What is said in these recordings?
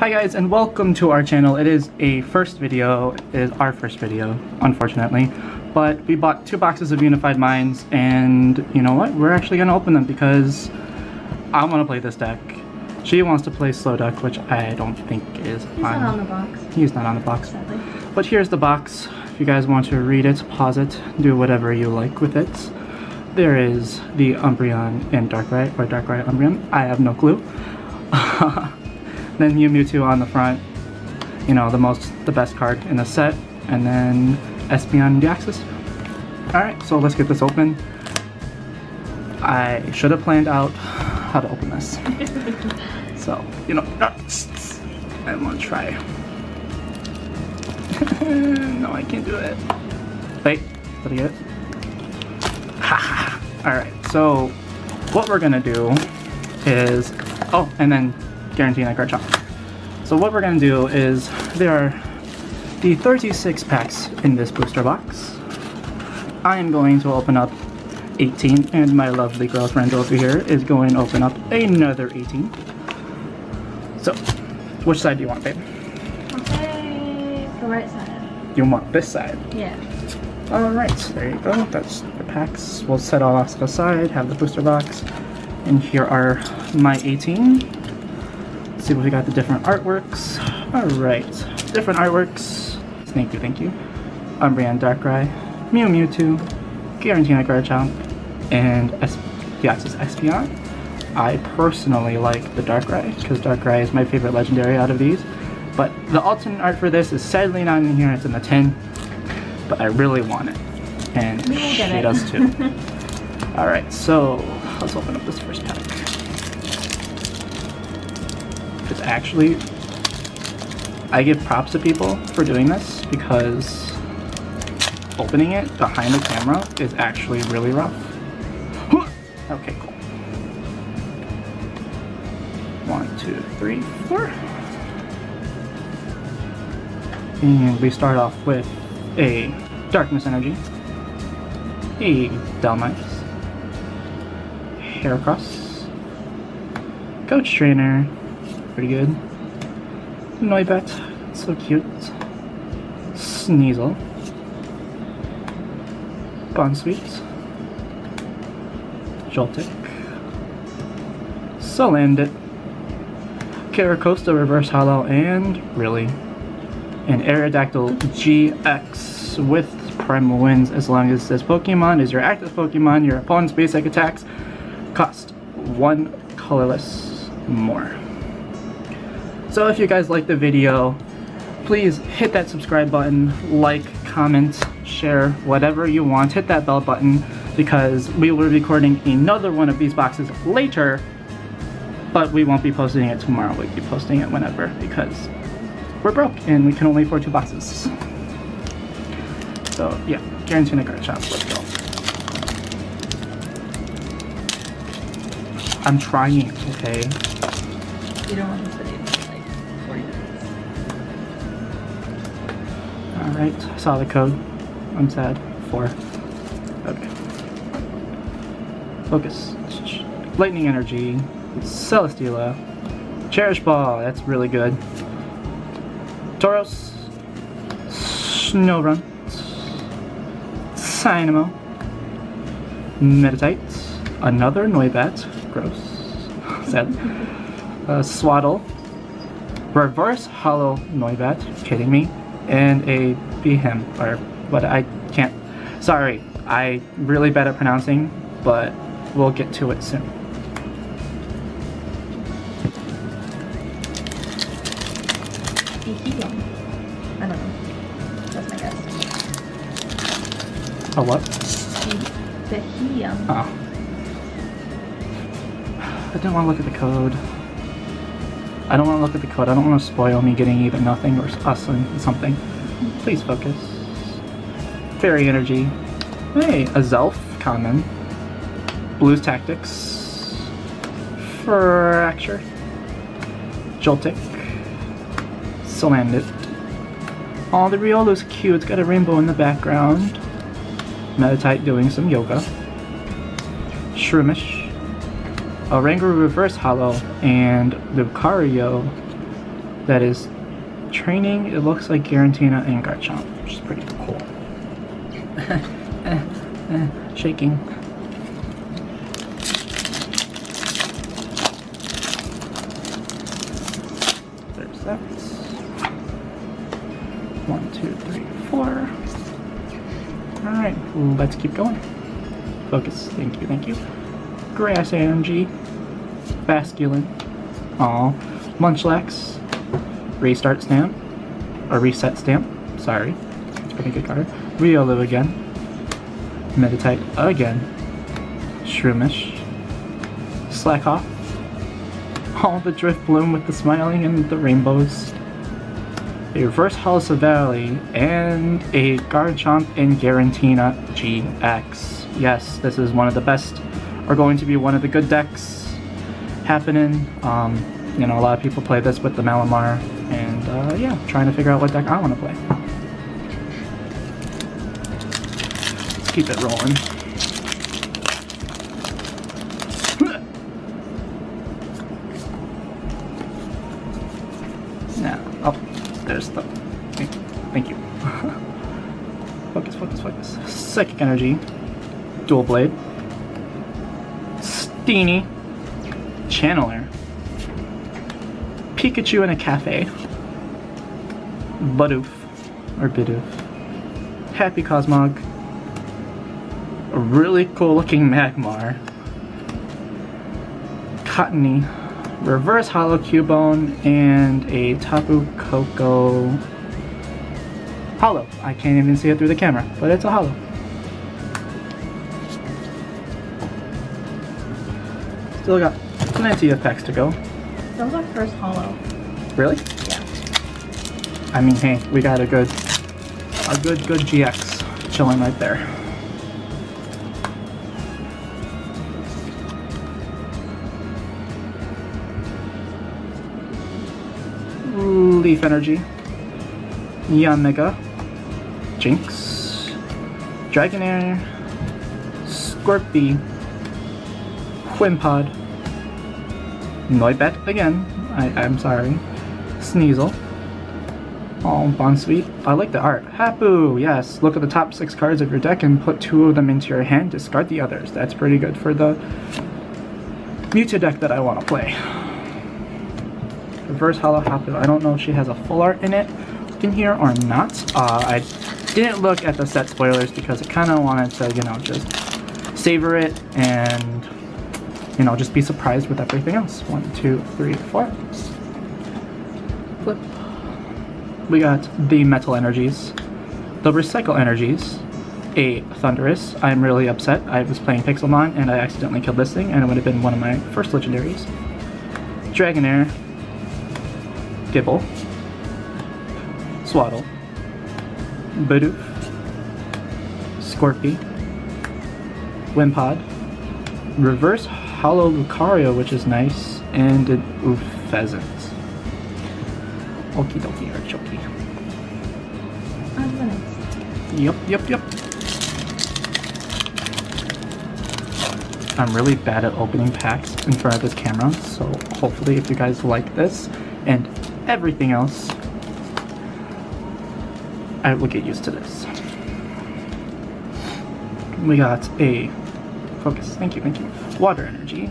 Hi guys and welcome to our channel. It is a first video, it is our first video, unfortunately. But we bought two boxes of Unified Minds and you know what? We're actually gonna open them because I want to play this deck. She wants to play Slowduck, which I don't think is He's not on the box, He's not on the box. sadly. But here's the box. If you guys want to read it, pause it, do whatever you like with it. There is the Umbreon and Darkrai, or Darkrai Umbreon. I have no clue. then Mew Mewtwo on the front. You know, the most, the best card in the set. And then Espeon Deoxys. Alright, so let's get this open. I should have planned out how to open this. so, you know, ah, I'm gonna try. no, I can't do it. Wait, did I get it? Alright, so what we're gonna do is, oh, and then guaranteeing a card chop. So what we're gonna do is, there are the 36 packs in this booster box. I am going to open up 18, and my lovely girlfriend over here is going to open up another 18. So, which side do you want, babe? Okay, the right side. You want this side. Yeah. Alright, so there you go. That's the packs. We'll set all off to the side, have the booster box. And here are my 18. Let's see what we got the different artworks. Alright, different artworks. Thank you, thank you. Umbreon Darkrai, Mew Mewtwo, Giratina Garchomp, and es Deoxys Espeon. I personally like the Darkrai, because Darkrai is my favorite legendary out of these. But the alternate art for this is sadly not in here, it's in the tin but I really want it. And she it. does too. Alright, so let's open up this first pack. Actually, I give props to people for doing this because opening it behind the camera is actually really rough. Okay, cool. One, two, three, four. And we start off with a Darkness Energy, a Dhelmise, Heracross, Coach Trainer, pretty good, Noibat, so cute, Sneasel, Bounsweet, Joltik, Salandit, Carracosta Reverse Hollow, and really, an Aerodactyl GX with Primal Winds. As long as this Pokemon is your active Pokemon, your opponent's basic attacks cost one colorless more. So if you guys like the video, please hit that subscribe button, like, comment, share, whatever you want. Hit that bell button because we will be recording another one of these boxes later, but we won't be posting it tomorrow. We'll be posting it whenever because we're broke and we can only afford two boxes. So yeah, guaranteed a card shop. Let's go. I'm trying, okay? You don't want to Alright, I saw the code. I'm sad. Four. Okay. Focus. Lightning Energy. Celesteela. Cherish Ball, that's really good. Tauros. Snorunt. Tynamo. Meditite. Another Noibat. Gross. Sad. Uh, Swaddle. Reverse Hollow Noibat. Kidding me? And a Behem. Or what I can't. Sorry. I really bad at pronouncing, but we'll get to it soon. I don't know. That's my guess. A what? Beheon. Oh. I don't want to look at the code. I don't want to look at the code. I don't want to spoil me getting either nothing or us something. Please focus. Fairy Energy. Hey, Azelf common. Blues Tactics. Fraxure. Joltik. Salandit. Oh, the Riolu's cute. It's got a rainbow in the background. Meditite doing some yoga. Shroomish. A Reverse Hollow and Lucario that is training, it looks like Garantina and Garchomp, which is pretty cool. shaking. There's that. One, two, three, four. Alright, let's keep going. Focus. Thank you, thank you. Grass energy. Basculin. Aw. Munchlax. Restart stamp. Or reset stamp. Sorry. It's a pretty good card. Riolu again. Meditite again. Shroomish. Slakoth. All the Drift Bloom with the smiling and the rainbows. A reverse Hollow Valley and a Garchomp and Garantina GX. Yes, this is one of the best, or going to be one of the good decks happening. Um, you know, a lot of people play this with the Malamar, uh, yeah, trying to figure out what deck I want to play. Let's keep it rolling. Now, oh, there's the. Thank you. Thank you. focus, focus, focus. Psychic Energy. Dual Blade. Steenee. Channeler. Pikachu in a cafe. Bidoof. Or Bidoof. Happy Cosmog. A really cool looking Magmar. Cottonee. Reverse Hollow Cubone and a Tapu Koko Hollow. I can't even see it through the camera, but it's a hollow. Still got plenty of packs to go. That was our first hollow. Really? I mean, hey, we got a good, a good, good GX chilling right there. Leaf Energy, Yanmega, Jynx, Dragonair, Scorpy, Wimpod, Noibat again, I, I'm sorry, Sneasel, Oh, Bounsweet. I like the art. Hapu, yes. Look at the top six cards of your deck and put two of them into your hand. Discard the others. That's pretty good for the Mewtwo deck that I want to play. Reverse Hollow Hapu. I don't know if she has a full art in it in here or not. Uh, I didn't look at the set spoilers because I kind of wanted to, you know, just savor it and, you know, just be surprised with everything else. One, two, three, four. Flip we got the Metal Energies, the Recycle Energies, a Thundurus. I'm really upset. I was playing Pixelmon and I accidentally killed this thing and it would have been one of my first legendaries. Dragonair, Gible, Swaddle, Bidoof, Scorpy, Wimpod, Reverse Hollow Lucario, which is nice, and an Oof Pheasant. Okie dokie artichoke. On the next. Yep, yep, yep. I'm really bad at opening packs in front of this camera, so hopefully if you guys like this and everything else, I will get used to this. We got a focus, thank you, thank you. Water energy,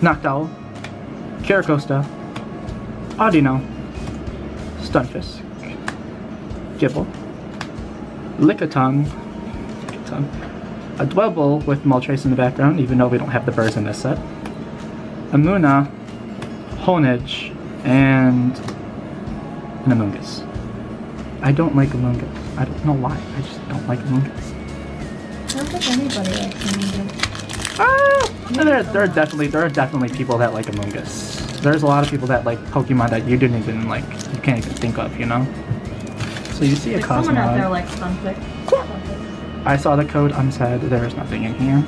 Noctowl, Carracosta, Audino, Stunfisk, Gible, Lickitung, Lickitung, a Dwebble with Moltres in the background, even though we don't have the birds in this set, Amuna, Honedge, and an Amoonguss. I don't like Amoonguss. I don't know why. I just don't like Amoonguss. I don't think anybody likes Amoonguss. Ah, there, there are definitely there are definitely people that like Amoonguss. There's a lot of people that like Pokemon that you didn't even like, you can't even think of, you know. So you see a Like someone out there like. Sunfish. I saw the code. I'm sad there is nothing in here.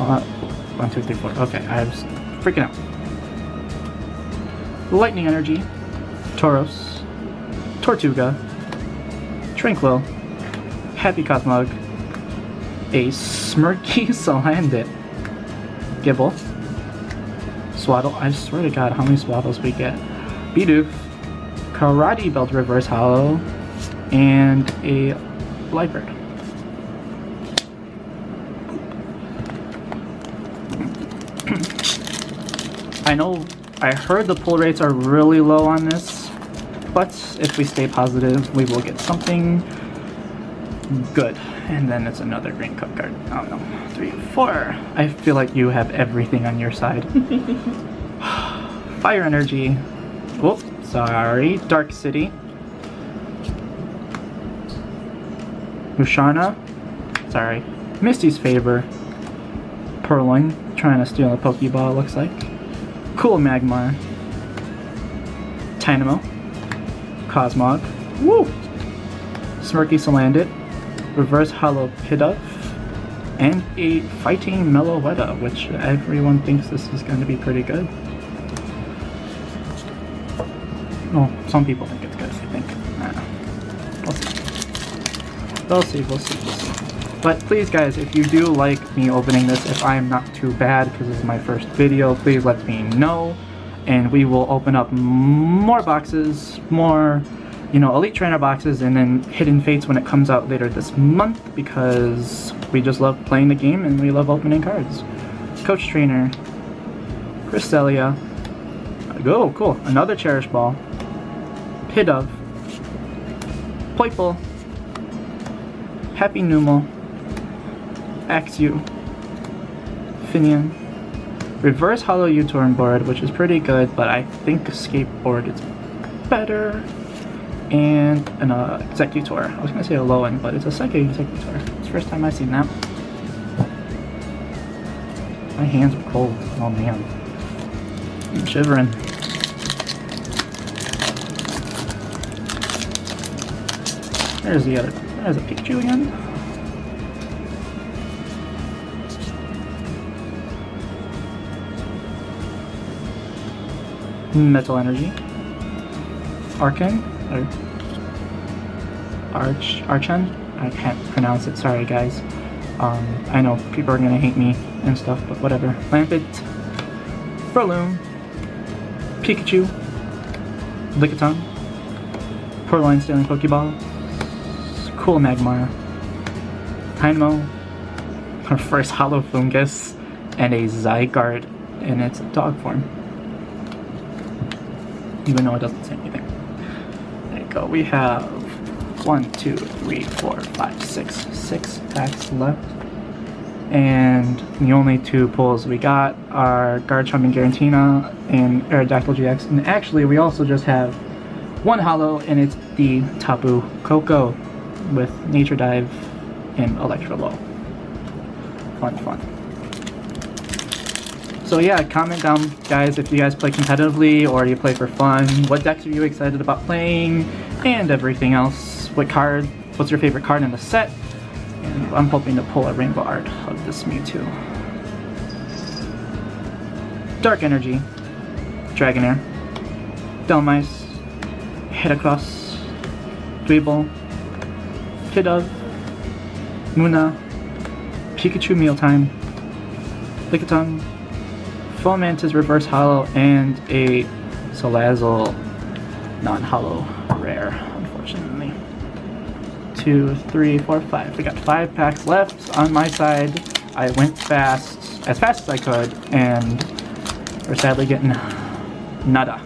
Uh, one, two, three, four. Okay, I was freaking out. Lightning Energy, Tauros, Tirtouga, Tranquill, Happy Cosmog, a Smirky Salandit, Gible, Swaddle. I swear to God, how many Swaddles we get? Bidoof, Karate Belt Reverse Hollow, and a Lightbird. I know I heard the pull rates are really low on this, but if we stay positive, we will get something good. And then it's another green cup card. I don't know. Three, four. I feel like you have everything on your side. Fire energy. Whoop, sorry. Dark City. Musharna. Sorry. Misty's Favor. Purrloin. Trying to steal a Pokeball, looks like. Cool Magmar. Tynamo. Cosmog. Woo! Smirky Salandit. Reverse Hollow Pidove. And a Fighting Meloetta, which everyone thinks this is going to be pretty good. Well, some people think it's good, I think. I We'll see. We'll see, we'll see, we'll see. But please guys, if you do like me opening this, if I am not too bad because this is my first video, please let me know. And we will open up more boxes, more, you know, Elite Trainer boxes, and then Hidden Fates when it comes out later this month because we just love playing the game and we love opening cards. Coach Trainer, Cresselia, oh cool, another Cherish Ball, Pidove, Poipole, Happy Numel, Axew, Finneon, Reverse Hollow U-Turn board, which is pretty good, but I think Skateboard is better, and an uh, Exeggutor. I was gonna say a low end, but it's a Psychic Exeggutor. It's the first time I've seen that. My hands are cold. Oh man. I'm shivering. There's the other. There's a Pikachu again. Metal Energy. Arcan? Arch Archon? I can't pronounce it, sorry guys. Um, I know people are gonna hate me and stuff, but whatever. Lampent, Breloom, Pikachu, Lickitung, Purrloin Stealing Pokeball, Cool Magmar, Tynamo, our first Hollow Foongus, and a Zygarde in its dog form even though it doesn't say go. We have one, two, three, four, five, six, six packs left. And the only two pulls we got are Garchomp and Giratina and Aerodactyl GX. And actually, we also just have one hollow, and it's the Tapu Koko with Nature Dive and Electro Low. Fun, fun. So yeah, comment down, guys, if you guys play competitively or you play for fun. What decks are you excited about playing? And everything else. What card? What's your favorite card in the set? And I'm hoping to pull a Rainbow Art of this Mewtwo. Dark Energy. Dragonair. Dhelmise. Heracross. Dwebble. Pidove. Munna. Pikachu Mealtime. Lickitung. Fomantis Reverse Hollow, and a Salazzle non-hollow rare, unfortunately. Two, three, four, five. We got five packs left on my side. I went fast, as fast as I could, and we're sadly getting nada.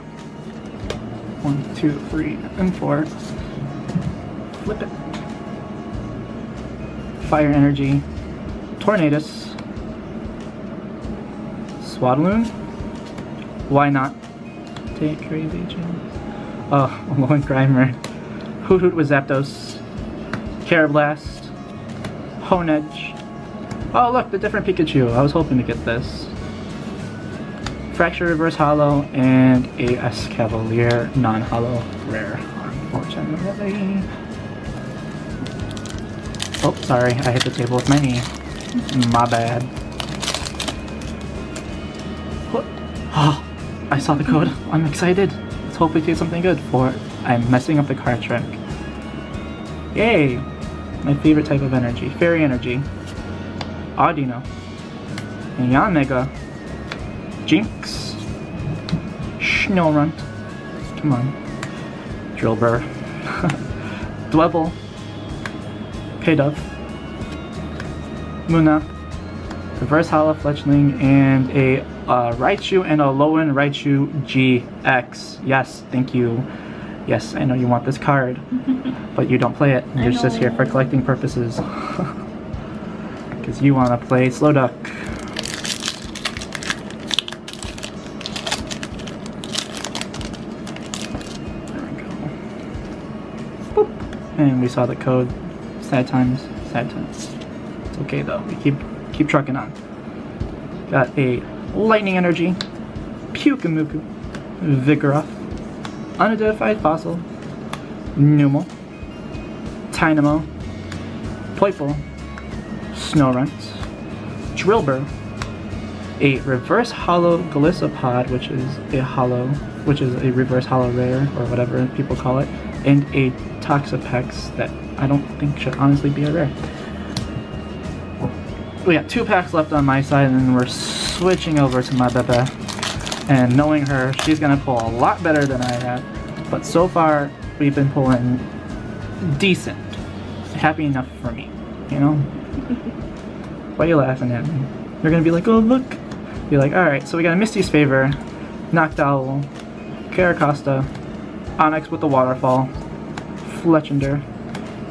One, two, three, and four. Flip it. Fire Energy, Tornadus, Swadloon? Why not? Take crazy chance. Oh, Alolan Grimer. Hoothoot with Zapdos. Karrablast. Honedge. Oh look, the different Pikachu. I was hoping to get this. Fraxure Reverse Hollow and a Escavalier non-hollow rare, unfortunately. Oh, sorry, I hit the table with my knee. My bad. I saw the code. I'm excited. Let's hope we get something good for I'm messing up the card trick. Yay! My favorite type of energy. Fairy energy. Audino. Yanmega. Jynx. Snorunt. come on. Drillbur. Dwebble. Payduff. Munna. Reverse Hollow Fletchling and a uh, Raichu and a Lowen Raichu GX. Yes, thank you. Yes, I know you want this card, but you don't play it. You're just here for collecting purposes. Because you want to play Slowduck. There we go. Boop. And we saw the code. Sad times, sad times. It's okay though. We keep keep trucking on. Got a lightning energy, Pyukumuku, Vigoroth, unidentified fossil, Numel, Tynamo, Poipole, Snorunt, Drillbur, a reverse hollow Golisopod, which is a hollow, which is a reverse hollow rare, or whatever people call it, and a Toxapex that I don't think should honestly be a rare. We got two packs left on my side, and we're switching over to my Bebe. And knowing her, she's gonna pull a lot better than I have. But so far, we've been pulling decent. Happy enough for me, you know? Why are you laughing at me? You're gonna be like, oh look. Be like, alright, so we got a Misty's Favor, Knocked Noctowl, Carracosta, Onix with the Waterfall, Fletchinder,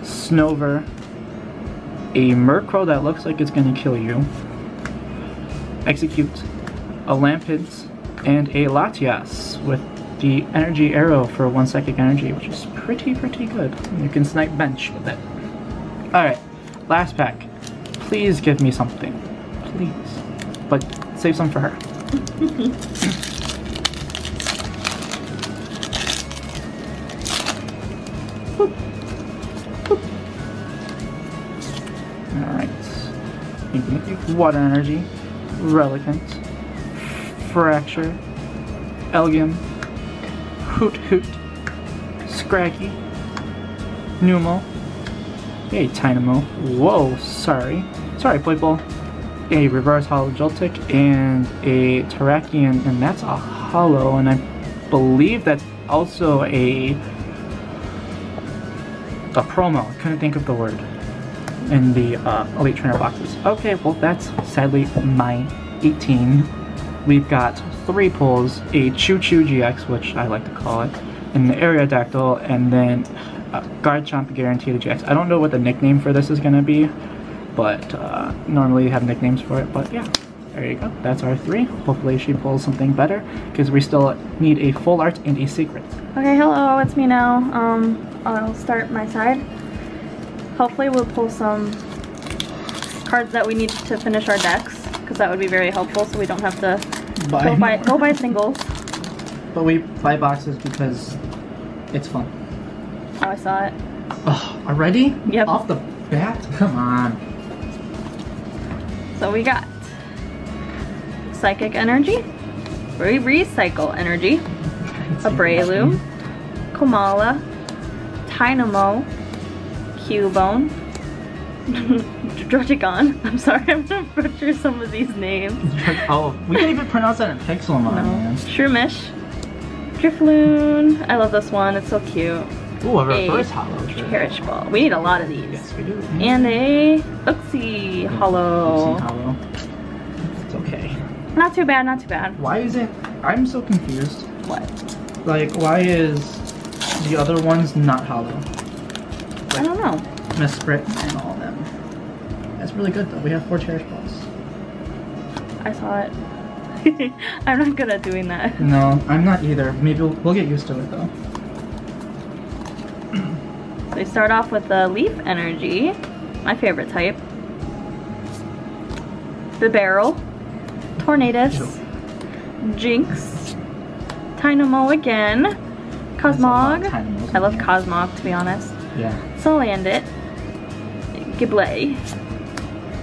Snover, a Murkrow that looks like it's gonna kill you, Exeggcute, a Lampent, and a Latias with the Energy Arrow for one psychic energy, which is pretty, pretty good. You can snipe bench with it. Alright, last pack. Please give me something. Please. But save some for her. Water Energy, Relicanth, Fraxure, Elgyem, Hoot Hoot, Scraggy, Numo, Hey, Tynamo. Whoa, sorry. Sorry, Playball. A reverse hollow Joltik and a Terrakion, and that's a hollow, and I believe that's also a a promo. I couldn't think of the word in the uh, Elite Trainer boxes. Okay, well that's sadly my 18. We've got three pulls, a Choo Choo GX, which I like to call it, the Aerodactyl, and then uh, Garchomp Guaranteed GX. I don't know what the nickname for this is going to be, but uh, normally you have nicknames for it, but yeah. There you go. That's our three. Hopefully she pulls something better, because we still need a full art and a secret. Okay, hello, it's me now. Um, I'll start my side. Hopefully we'll pull some cards that we need to finish our decks, because that would be very helpful so we don't have to go buy, go by singles. But we buy boxes because it's fun. Oh, I saw it. Oh, already? Yep. Off the bat? Come on. So we got Psychic Energy, Re Recycle Energy, a Breloom, Komala, Tynamo, Cubone, Druddigon. I'm sorry, I'm gonna butcher some of these names. Oh, we can't even pronounce that in Pixelmon, No. man. Shroomish, Drifloon. I love this one, it's so cute. Ooh, a A reverse hollow. Cherish Ball. We need a lot of these. Yes, we do. Mm-hmm. And a Uxie Hollow. Oopsie hollow. It's okay. Not too bad, not too bad. Why is it? I'm so confused. What? Like, why is the other ones not hollow? I don't know. Mesprit and all of them. That's really good though. We have four Cherish Balls. I saw it. I'm not good at doing that. No, I'm not either. Maybe we'll, we'll get used to it though. They start off with the Leaf Energy, my favorite type. The Barrel, Tornadus, Jynx, Tynamo again, Cosmog. I love Cosmog to be honest. Yeah. Salandit, Giblay,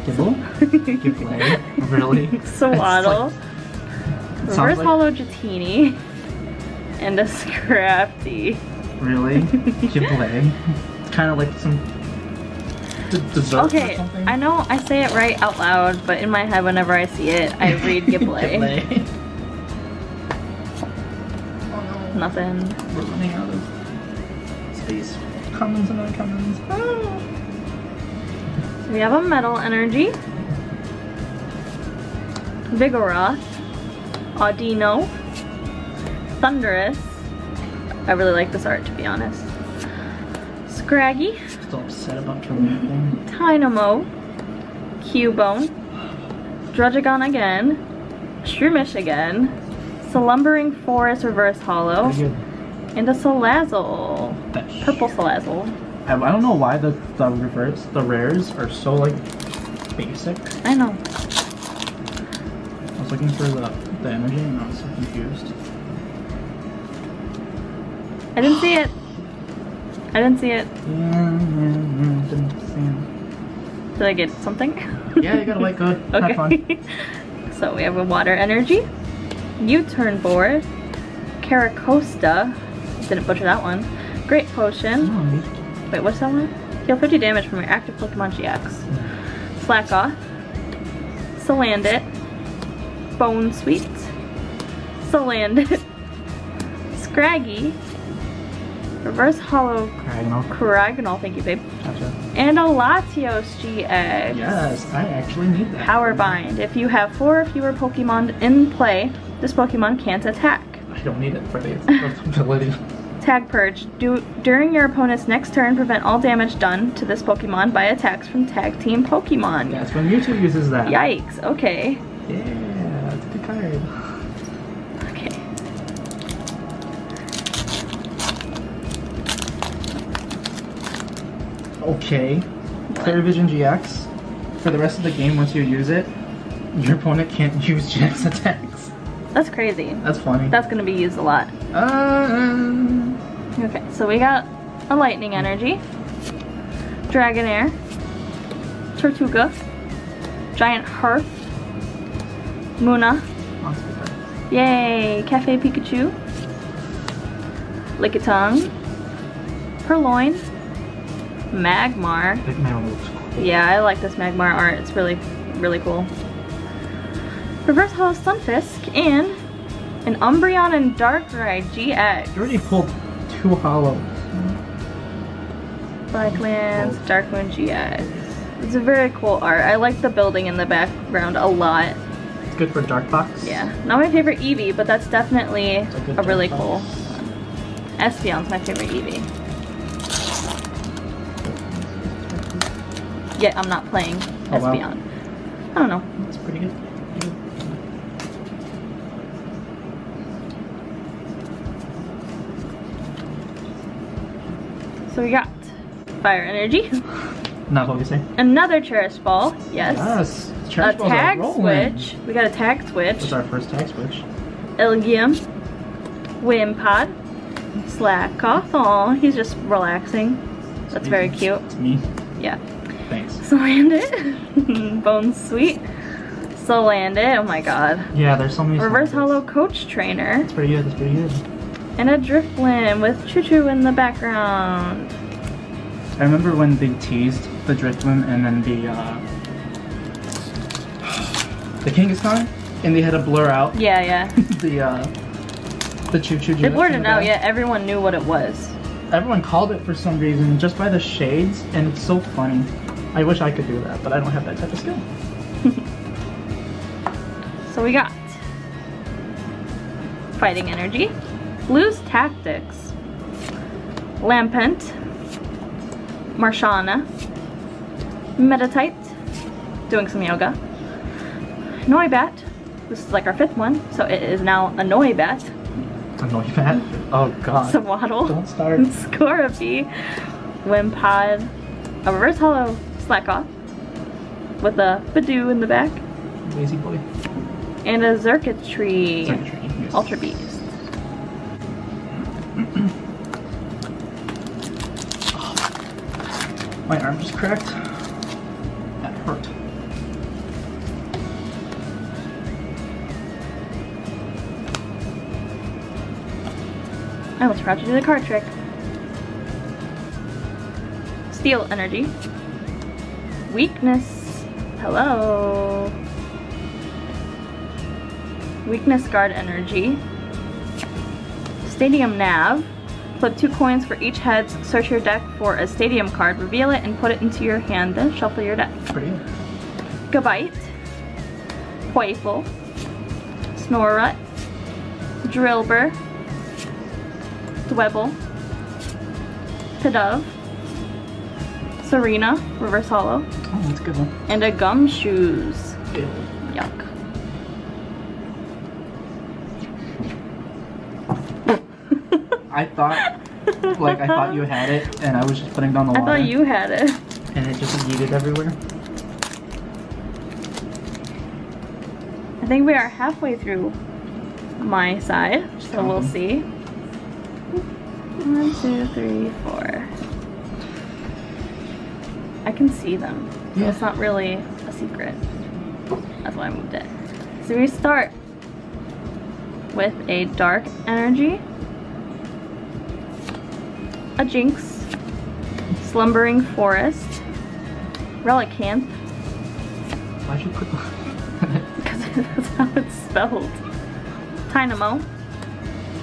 Gibble? Giblay? Really? Swaddle, Sounds Reverse like- Hollow Dratini, and a Scrafty. Really? Giblay? kind of like some d- dessert or Okay, something? I know I say it right out loud, but in my head, whenever I see it, I read Giblay. nothing. We're running out of space. Commons and uncommons. Ah. We have a metal energy. Vigoroth. Audino. Thundurus. I really like this art to be honest. Scraggy. Still upset about killing that thing. Tynamo. Cubone. Druddigon again. Shroomish again. Slumbering Forest Reverse Hollow. And a Salazzle. Purple Salazzle. I, I don't know why the, the reverse, the rares are so like basic. I know. I was looking for the, the energy and I was so confused. I didn't see it. I didn't see it. Yeah, yeah, yeah, didn't see it. Did I get something? Yeah, you got a. Have fun. okay. so we have a water energy, U-turn board, Carracosta. Didn't butcher that one. Great potion. Wait, what's that one? Heal 50 damage from your active Pokemon GX. Slakoth. Salandit. Bounsweet. Salandit. Scraggy. Reverse Hollow Diagonal. Cryogonal, thank you babe. Gotcha. And a Latios GX. Yes, I actually need that. Power Bind. If you have four or fewer Pokemon in play, this Pokemon can't attack. I don't need it for the ability. Tag Purge. Do, during your opponent's next turn, prevent all damage done to this Pokemon by attacks from Tag Team Pokemon. Yes, when Mewtwo uses that. Yikes, okay. Yeah, that's a good card. Okay. Okay. Clear Vision GX. For the rest of the game, once you use it, your opponent can't use GX attacks. That's crazy. That's funny. That's gonna be used a lot. Uh, Okay, so we got a Lightning Energy, Dragonair, Tirtouga, Giant Hearth, Munna. Yay! Cafe Pikachu. Lickitung. Purrloin. Magmar. Big man cool. Yeah, I like this Magmar art. It's really, really cool. Reverse Hollow Stunfisk and an Umbreon and Darkrai GX. You already pulled two hollows. Blacklands, Darkmoon GX. It's a very cool art. I like the building in the background a lot. It's good for Dark Box. Yeah, not my favorite Eevee, but that's definitely a a really Dark cool. Box. Espeon's my favorite Eevee. Yet I'm not playing Oh, wow. Espeon. I don't know. That's. Pretty good. So we got Fire Energy, Not say. another Cherish Ball, yes. Yes. a Cherish balls are tag rolling. switch. We got a tag switch. What's our first tag switch? Elgyem, Wimpod, Slakoth. Aw, he's just relaxing. That's very cute. It's me. Yeah. Thanks. Salandit, Bounsweet, Salandit, oh my god. Yeah, there's so many. Reverse. Hollow Coach Trainer, That's pretty good. That's pretty good. And a Drifblim with Choo Choo in the background. I remember when they teased the Driftblim and then the uh, the Kangaskhan, and they had to blur out Yeah, yeah. the uh, the Choo Choo. They blurred it out, Yeah, everyone knew what it was. Everyone called it for some reason just by the shades, and it's so funny. I wish I could do that, but I don't have that type of skill. So we got Fighting Energy, Blues Tactics, Lampent, Musharna, Meditite, doing some yoga, Noibat, this is like our fifth one, so it is now a Noibat, Annoy that. Oh god. Swaddle, Don't start. Scorpy, Wimpod, a Reverse Hollow Slakoth, with a Badoo in the back, Lazy boy. and a Xurkitree. Circuitry, yes. Ultra Beast. My arm just cracked. That hurt. I almost forgot to do the card trick. Steel Energy. Weakness. Hello. Weakness Guard Energy. Stadium Nav. Flip two coins for each heads, search your deck for a stadium card, reveal it, and put it into your hand, then shuffle your deck. Pretty. Gabite, Poipole, Snorunt, Drillbur, Dwebble, Pidove, Serena, Reverse Hollow, Oh, that's a good one. and a Gumshoos. Ew. Yuck. I thought, like, I thought you had it, and I was just putting down the I water. thought you had it. And it just yeeted everywhere. I think we are halfway through my side, so we'll see. One, two, three, four. I can see them. So Yeah. it's not really a secret. That's why I moved it. So we start with a dark energy, a jinx, slumbering forest, relicanth, Why'd you put because that's how it's spelled. Tynamo,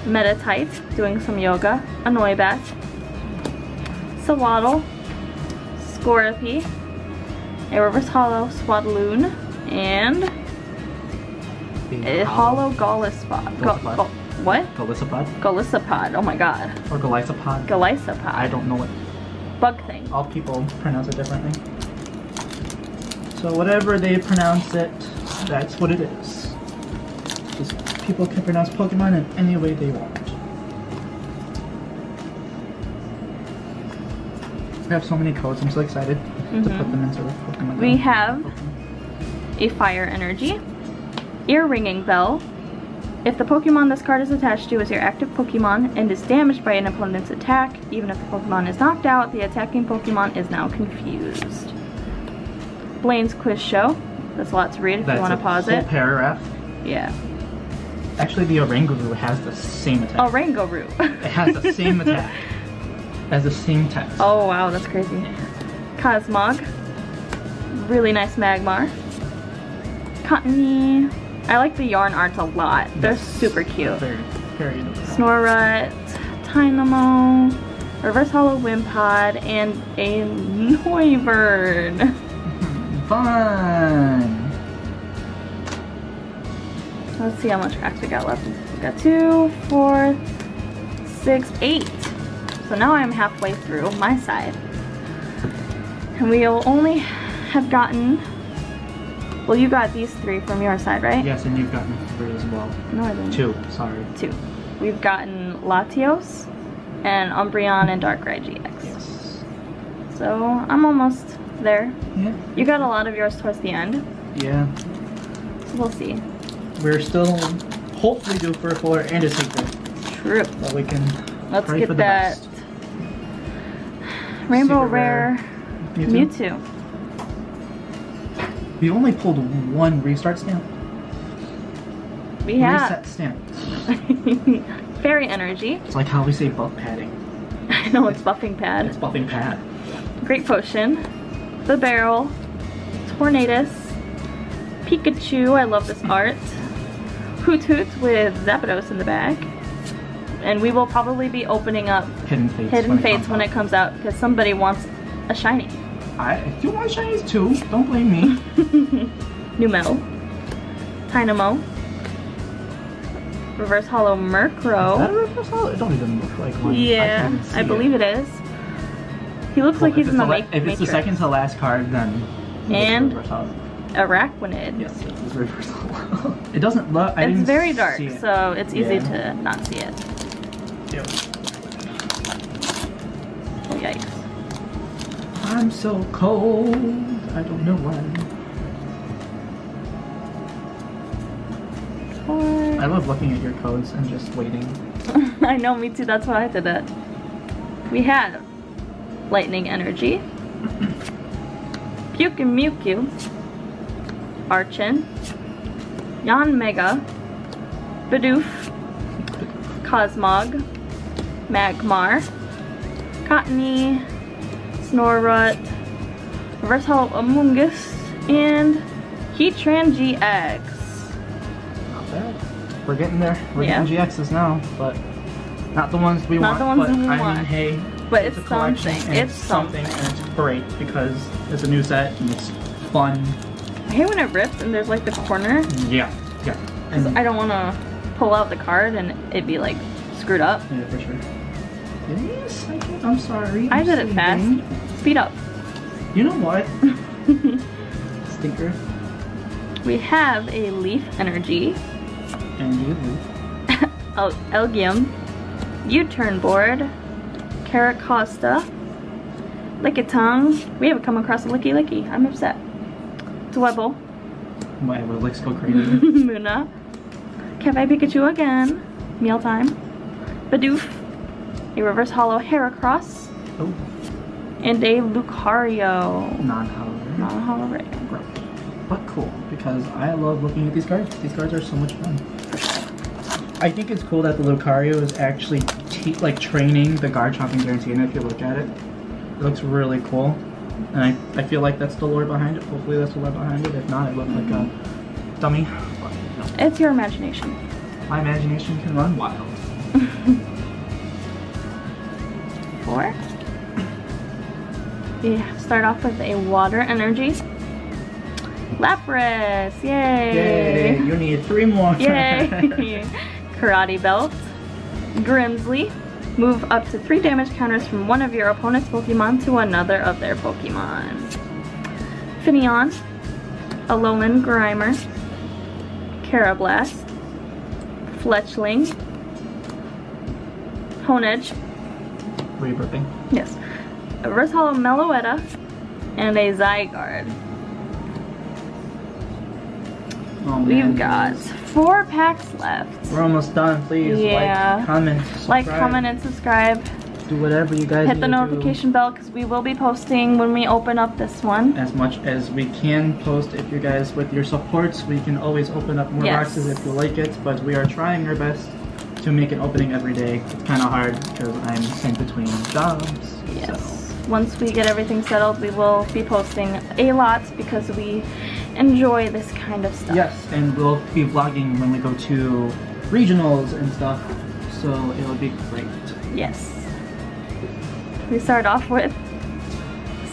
Meditite, doing some yoga, a Noibat, Sawaddle, Scorpy, a Reverse Hollow Swadloon, and a Hollow. Golispod. Go, Golisopod. go, what? Golisopod? Golisopod, oh my god. Or Golisopod? Golisopod. I don't know what. Bug thing. All people pronounce it differently. So whatever they pronounce it, that's what it is. Just people can pronounce Pokemon in any way they want. We have so many codes. I'm so excited to put Mhm. them into the Pokemon. We have a fire energy, ear ringing bell. If the Pokemon this card is attached to is your active Pokemon and is damaged by an opponent's attack, even if the Pokemon is knocked out, the attacking Pokemon is now confused. Blaine's Quiz Show. That's a lot to read if That's you want to pause whole it. paragraph. Yeah. Actually, the Oranguru has the same attack. Rangaroo. It has the same attack. Has the same text. Oh wow, that's crazy. Cosmog. Really nice Magmar. Cottonee. I like the yarn arts a lot. They're Yes. super cute. Very, very. Snorunt, Tynamo, Reverse Hollow Wimpod, and a Noivern. Fun. Let's see how much packs we got left. We got two, four, six, eight. So now I'm halfway through my side. And we'll only have gotten, well you got these three from your side, right? Yes, and you've gotten three as well. No, I didn't. Two. Sorry. Two. We've gotten Latios and Umbreon and Darkrai GX. Yes. So I'm almost there. Yeah. You got a lot of yours towards the end. Yeah. So we'll see. We're still hopefully due for a fuller and a secret, True. but we can Let's get that best. Rainbow Super Rare, Mewtwo. Mewtwo. We only pulled one restart stamp. We have Reset stamp. Fairy Energy. It's like how we say buff padding. I know it's buffing pad. It's buffing pad. Great Potion. The Barrel. Tornadus. Pikachu. I love this art. Hoot Hoot with Zapdos in the back. And we will probably be opening up Hidden Fates. Hidden when Fates when it comes out because somebody wants a shiny. I do want shinies too. Don't blame me. New Metal. Tynamo. Reverse Hollow Murkrow. Is that a reverse hollow? It don't even look like one. Yeah, I, see believe it is. He looks Well, like he's in the it's ma- If it's the second to last card, then And-. Araquanid. Yes, it is reverse hollow. it doesn't look. It's didn't very dark, it. so it's easy Yeah. to not see it. Ew. I'm so cold. I don't know why. I love looking at your codes and just waiting. I know, me too. That's why I did it. We have Lightning Energy, Puke and Mewtwo, Archon, Yan Mega, Bidoof, Cosmog, Magmar, Cottonee, Snorunt, Reverse Hollow Amoonguss, and Heatran GX. Not bad. We're getting there. We're Yeah. getting GXs now, but Not the ones we Not want, the ones but we I want. mean, hey, But it's, it's something. and It's something, and it's great because it's a new set and it's fun. I hate when it rips and there's like the corner. Yeah, yeah. And I don't want to pull out the card and it'd be like screwed up. yeah, for sure. Me a second. I'm sorry. I did it fast. Speed up. You know what? Stinker. We have a Leaf Energy, And you. El Elgyem, U-Turn Board, Carracosta, Lickitung. We haven't come across a Lickilicky. I'm upset. Dwebble, Whatever, let's go crazy. Munna, Cafe Pikachu again, Mealtime, Bidoof, a Reverse Hollow Heracross, oh, and a Lucario. non-hollow. Non-hollow rare. Right. But cool, because I love looking at these cards. These cards are so much fun. I think it's cool that the Lucario is actually like training the Garchomp and Giratina if you look at it. It looks really cool. And I, I feel like that's the lore behind it. Hopefully that's the lore behind it. If not, it looks like a dummy. But, know, It's your imagination. my imagination can run wild. We start off with a water energy. Lapras, yay! Yay! You need three more. Yay! Karate Belt. Grimsley. Move up to three damage counters from one of your opponent's Pokemon to another of their Pokemon. Finneon. Alolan Grimer. Karrablast. Fletchling. Honedge. Rebirthing. Yes. A Hollow Meloetta and a Zygarde. Oh. We've got four packs left. We're almost done. Please Yeah. like, comment, Like, comment, and subscribe. do whatever you guys Hit the notification bell because we will be posting when we open up this one. as much as we can post if you guys with your supports we can always open up more Yes. boxes if you like it but we are trying our best to make an opening every day it's kind of hard because i'm sent between jobs Yes. Once we get everything settled, we will be posting a lot because we enjoy this kind of stuff. yes and we'll be vlogging when we go to regionals and stuff so it'll be great Yes. We start off with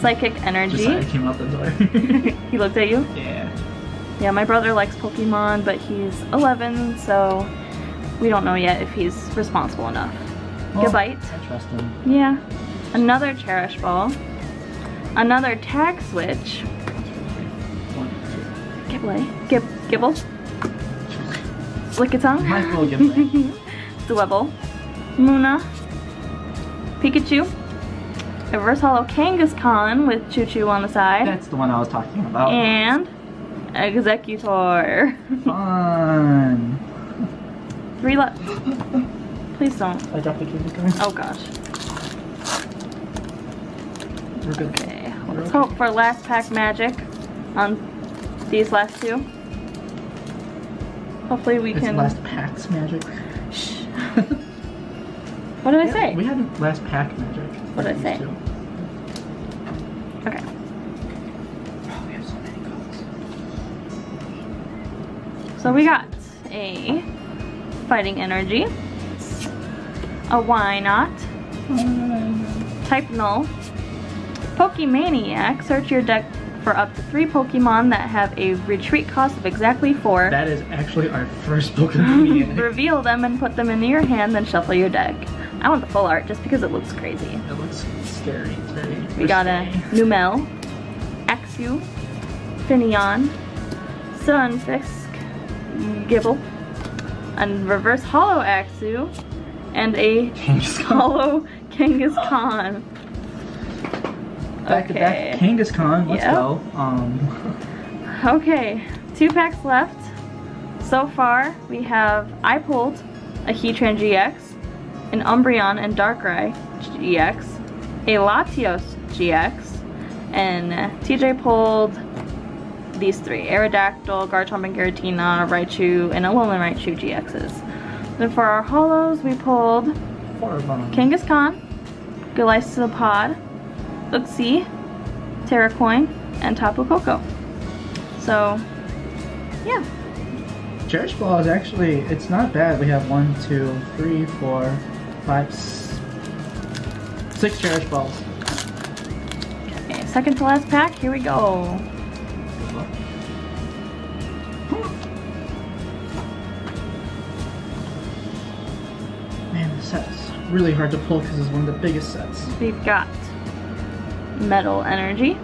Psychic just Energy. I came out the door he looked at you? yeah Yeah, my brother likes Pokemon, but he's 11, so we don't know yet if he's responsible enough. Well, Gabite. i trust him Yeah. Another Cherish Ball. Another Tag Switch. Gible. Gib Gible. Lickitung. Might as well give it. Dwebble. Munna. Pikachu. A Reverse Hollow Kangaskhan with Choo Choo on the side. that's the one i was talking about And Exeggutor. fun Three left. Please don't. i dropped the candy card Oh gosh. We're good Okay. We're Let's hope for last pack magic on these last two. Hopefully we It's can. last packs magic. Shh. What did I say? We haven't last pack magic. What did I say? To. Okay. Oh, we have so many codes. So we got a fighting energy, a why not, type null, Pokemaniac. Search your deck for up to three Pokemon that have a retreat cost of exactly four. That is actually our first Pokemon. Reveal them and put them into your hand, then shuffle your deck. I want the full art just because it looks crazy. it looks scary. It's very. We got a Numel, Axew, Finneon, Stunfisk, Gible, and reverse hollow Axew, and a hollow Kangaskhan. Back to back Kangaskhan. Let's Yep. go. Um. Okay, two packs left. So far, we have I pulled a Heatran GX, an Umbreon and Darkrai GX, a Latios GX, and TJ pulled these three Aerodactyl, Garchomp and Giratina, Raichu, and a Alolan Raichu GXs. Then for our hollows, we pulled Four of them. Kangaskhan, Golisopod, Uxie, Terrakion, and Tapu Koko. So, yeah. Cherish Ball is actually. It's not bad. We have one, two, three, four, five, six cherish balls. Okay, second to last pack. Here we go. Man, this set's really hard to pull because it's one of the biggest sets. We've got metal energy.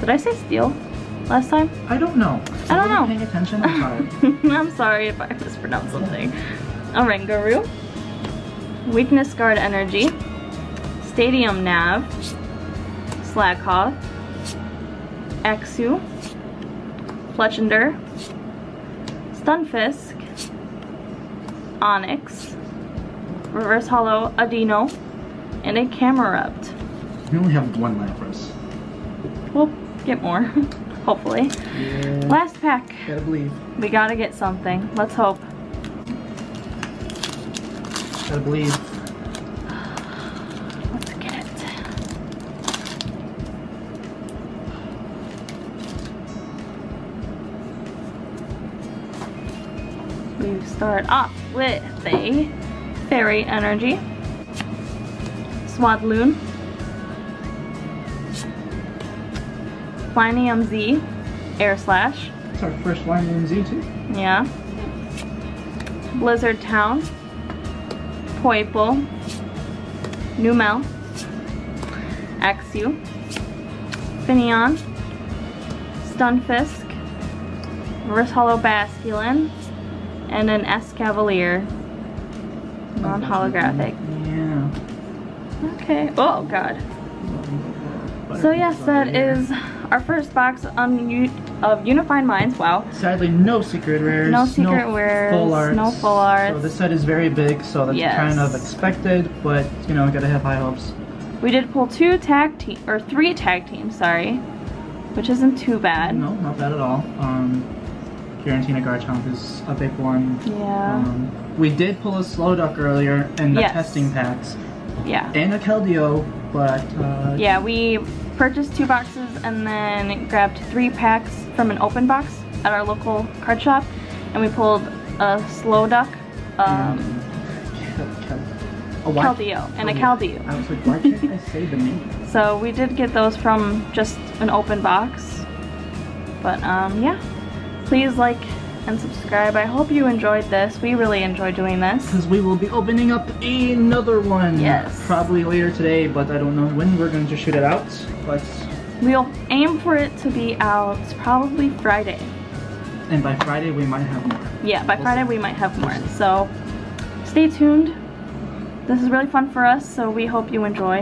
Did I say steel last time? I don't know. I don't know. Paying attention. I'm sorry. I'm sorry if I mispronounced something. Oranguru. Weakness Guard Energy. Stadium Nav. Slakoth. Axew. Fletchinder. Stunfisk. Onix. Reverse Hollow Audino. And a Camerupt. we only have one Lapras. We'll get more, hopefully. Yeah. Last pack. Gotta believe. We gotta get something. Let's hope. Gotta believe. Let's get it. We start off with a Fairy Energy, Swadloon, Flyinium Z, Air Slash, It's our first line in Z2. yeah, Blizzard Town, Poipole, Numel, Axew, Finneon, Stunfisk, Reverse Hollow Basculin, and an Escavalier, oh, Non-holographic. Okay. Oh god. So yes, that is our first box on of Unified Minds. Wow. Sadly, no secret rares. No secret rares, Full arts. no full arts. So this set is very big, so that's Yes. kind of expected, but you know, gotta have high hopes. We did pull two tag team or three tag teams, sorry, which isn't too bad. No, not bad at all. Um, Garantina Garchomp is a big one. Yeah. Um, we did pull a slow duck earlier in the Yes. testing packs, yeah. and a Keldeo, but uh, Yeah, we purchased two boxes and then grabbed three packs from an open box at our local card shop, and we pulled a slow duck, um, Kel- Kel- a what? Keldeo, and a. Keldeo. I was like, why can't I say the name? So we did get those from just an open box. But um, yeah, please like and subscribe. I hope you enjoyed this. We really enjoy doing this. Because we will be opening up another one. Yes. Probably later today, but I don't know when we're going to shoot it out. But We'll aim for it to be out probably Friday. and by Friday we might have more. Yeah, by We'll Friday see. we might have more. So stay tuned. This is really fun for us, so we hope you enjoy.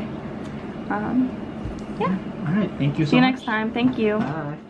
Um, yeah. All right. Thank you so See you much. next time. Thank you. Bye.